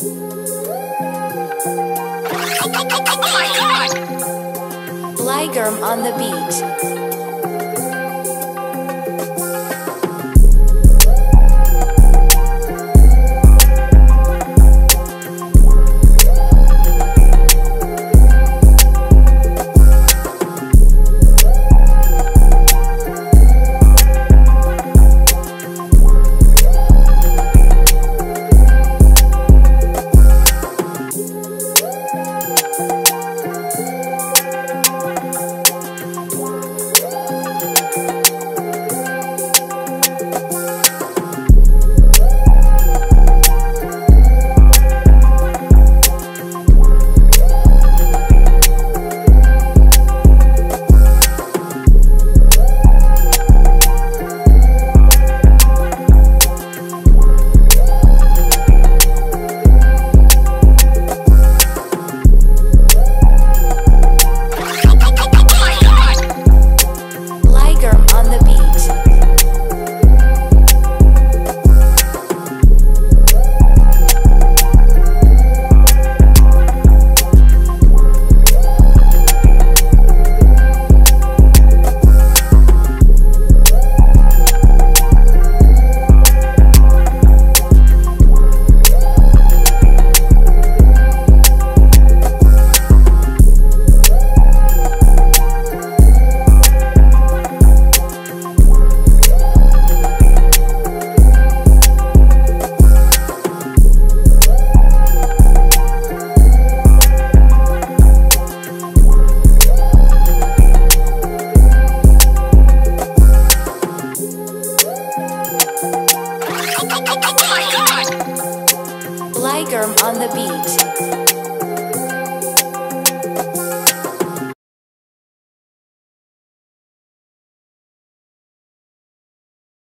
Oh Ligerm on the beat. Oh Ligerm on the beat.